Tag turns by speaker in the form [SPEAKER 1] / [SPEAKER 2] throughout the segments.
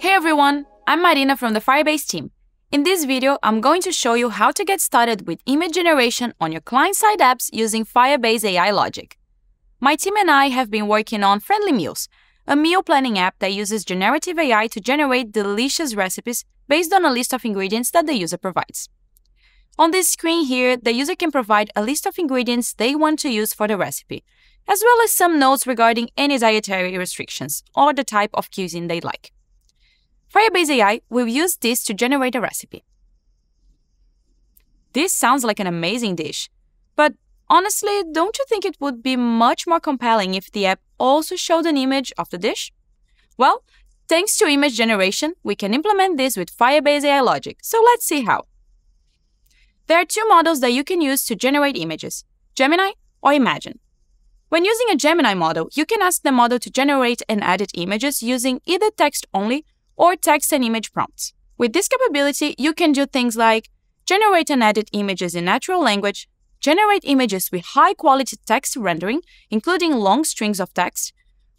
[SPEAKER 1] Hey everyone, I'm Marina from the Firebase team. In this video, I'm going to show you how to get started with image generation on your client-side apps using Firebase AI logic. My team and I have been working on Friendly Meals, a meal planning app that uses generative AI to generate delicious recipes based on a list of ingredients that the user provides. On this screen here, the user can provide a list of ingredients they want to use for the recipe, as well as some notes regarding any dietary restrictions or the type of cuisine they like. Firebase AI will use this to generate a recipe. This sounds like an amazing dish, but honestly, don't you think it would be much more compelling if the app also showed an image of the dish? Well, thanks to image generation, we can implement this with Firebase AI logic, so let's see how. There are two models that you can use to generate images, Gemini or Imagen. When using a Gemini model, you can ask the model to generate and edit images using either text only or text and image prompts. With this capability, you can do things like generate and edit images in natural language, generate images with high quality text rendering, including long strings of text,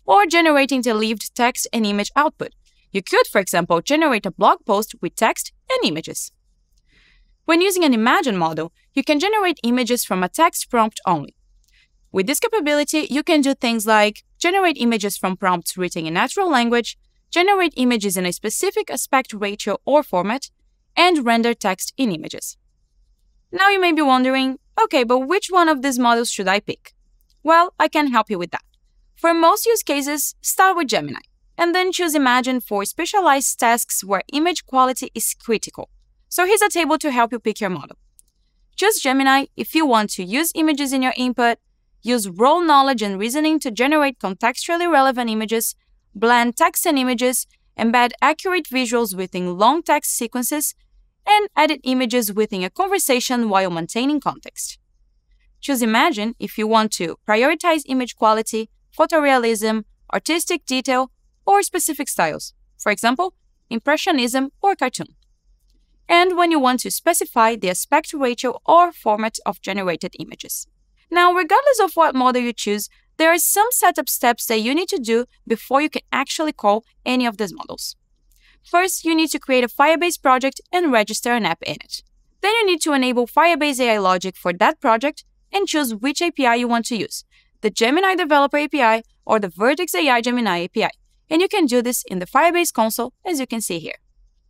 [SPEAKER 1] or generating interleaved text and image output. You could, for example, generate a blog post with text and images. When using an Imagen model, you can generate images from a text prompt only. With this capability, you can do things like generate images from prompts written in natural language, generate images in a specific aspect ratio or format, and render text in images. Now you may be wondering, okay, but which one of these models should I pick? Well, I can help you with that. For most use cases, start with Gemini, and then choose Imagen for specialized tasks where image quality is critical. So here's a table to help you pick your model. Choose Gemini if you want to use images in your input, use role knowledge and reasoning to generate contextually relevant images, blend text and images, embed accurate visuals within long text sequences, and edit images within a conversation while maintaining context. Choose Imagen if you want to prioritize image quality, photorealism, artistic detail, or specific styles, for example, Impressionism or cartoon. And when you want to specify the aspect ratio or format of generated images. Now, regardless of what model you choose, there are some setup steps that you need to do before you can actually call any of these models. First, you need to create a Firebase project and register an app in it. Then you need to enable Firebase AI logic for that project and choose which API you want to use, the Gemini Developer API or the Vertex AI Gemini API. And you can do this in the Firebase console, as you can see here.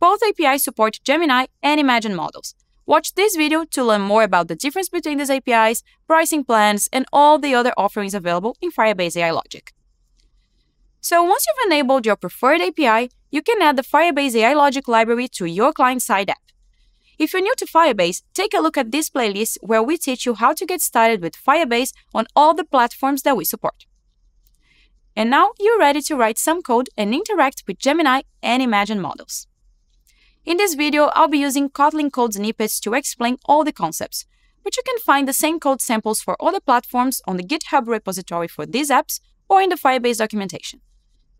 [SPEAKER 1] Both APIs support Gemini and Imagen models, Watch this video to learn more about the difference between these APIs, pricing plans, and all the other offerings available in Firebase AI Logic. So once you've enabled your preferred API, you can add the Firebase AI Logic library to your client-side app. If you're new to Firebase, take a look at this playlist where we teach you how to get started with Firebase on all the platforms that we support. And now you're ready to write some code and interact with Gemini and Imagen models. In this video, I'll be using Kotlin code snippets to explain all the concepts, but you can find the same code samples for other platforms on the GitHub repository for these apps or in the Firebase documentation.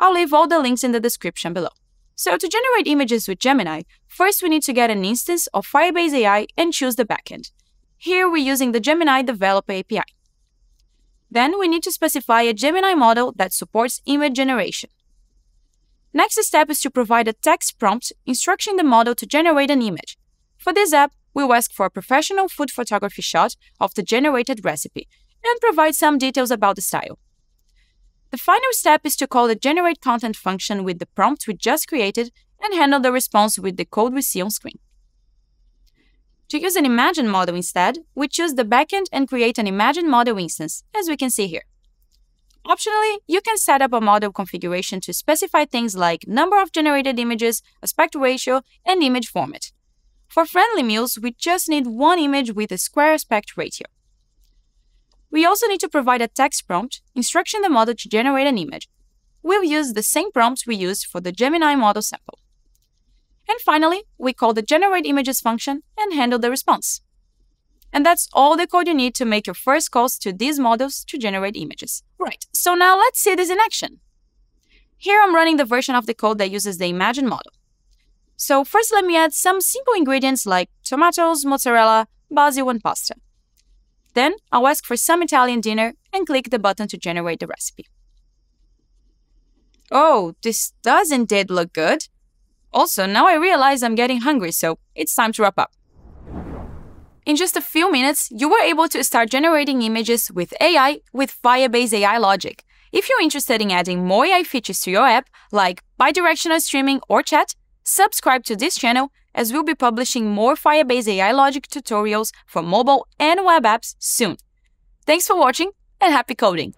[SPEAKER 1] I'll leave all the links in the description below. So to generate images with Gemini, first we need to get an instance of Firebase AI and choose the backend. Here we're using the Gemini Developer API. Then we need to specify a Gemini model that supports image generation. Next step is to provide a text prompt instructing the model to generate an image. For this app, we'll ask for a professional food photography shot of the generated recipe and provide some details about the style. The final step is to call the generate content function with the prompt we just created and handle the response with the code we see on screen. To use an Imagen model instead, we choose the backend and create an Imagen model instance, as we can see here. Optionally, you can set up a model configuration to specify things like number of generated images, aspect ratio, and image format. For friendly meals, we just need one image with a square aspect ratio. We also need to provide a text prompt instructing the model to generate an image. We'll use the same prompts we used for the Gemini model sample. And finally, we call the generate images function and handle the response. And that's all the code you need to make your first calls to these models to generate images. Right, so now let's see this in action. Here I'm running the version of the code that uses the Imagen model. So first let me add some simple ingredients like tomatoes, mozzarella, basil, and pasta. Then I'll ask for some Italian dinner and click the button to generate the recipe. Oh, this does indeed look good. Also, now I realize I'm getting hungry, so it's time to wrap up. In just a few minutes, you were able to start generating images with AI with Firebase AI Logic. If you're interested in adding more AI features to your app, like bidirectional streaming or chat, subscribe to this channel as we'll be publishing more Firebase AI Logic tutorials for mobile and web apps soon. Thanks for watching and happy coding!